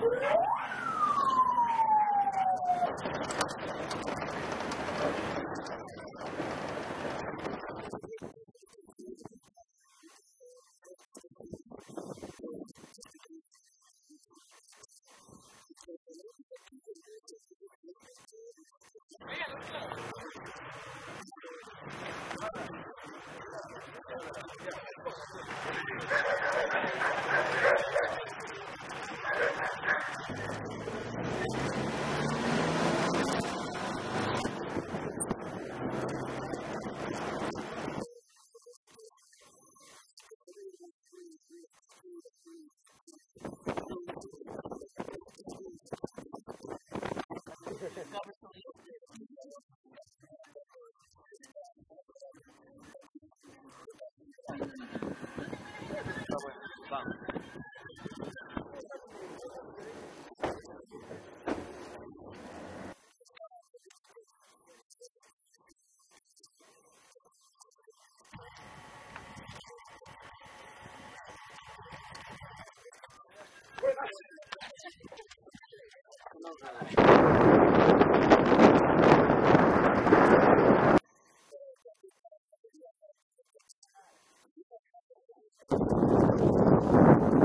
Woo!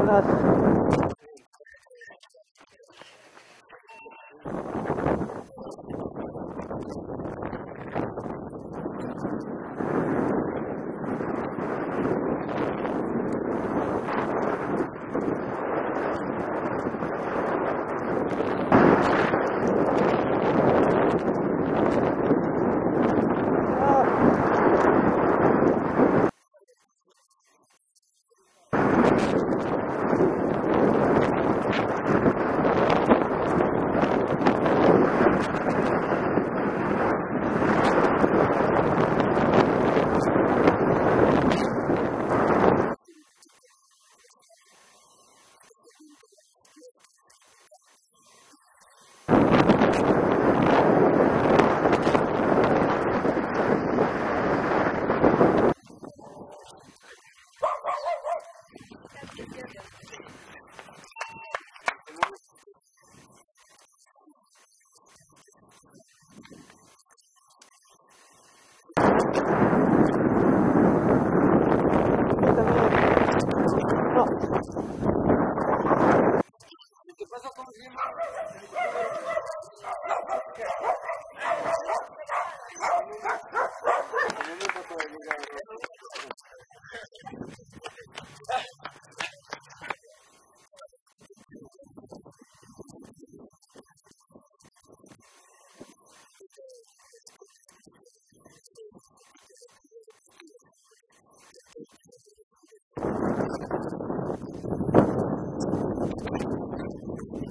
Gracias.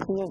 Нет.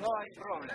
No hay problema.